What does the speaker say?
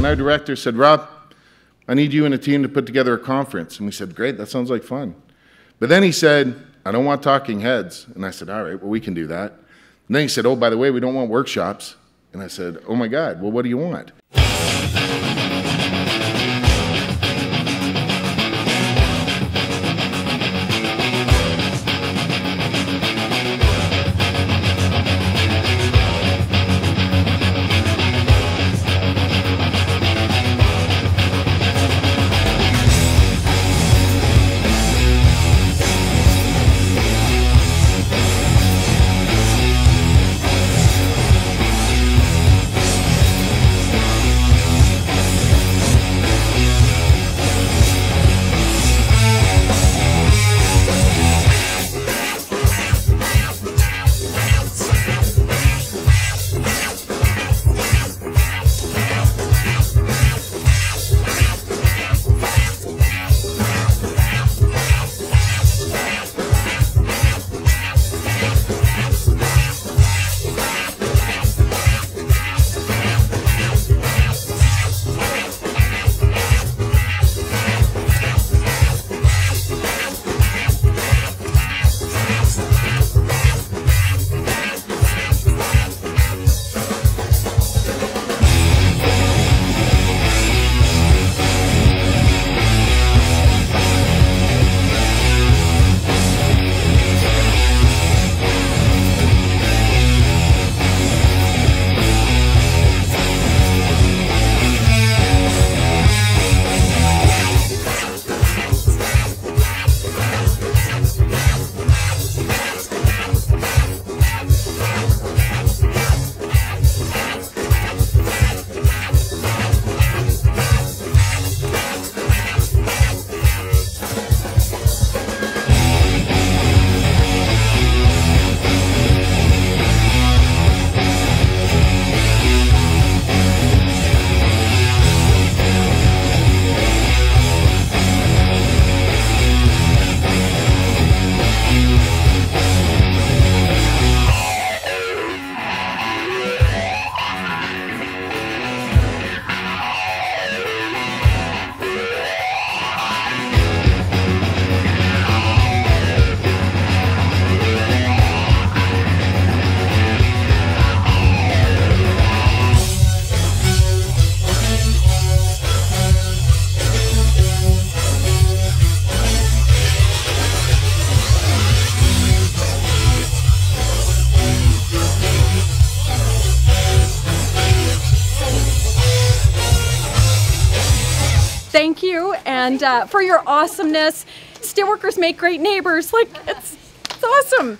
when our director said, Rob, I need you and a team to put together a conference. And we said, great, that sounds like fun. But then he said, I don't want talking heads. And I said, all right, well, we can do that. And then he said, oh, by the way, we don't want workshops. And I said, oh my God, well, what do you want? Thank you and uh, for your awesomeness. Steelworkers make great neighbors. Like, it's, it's awesome.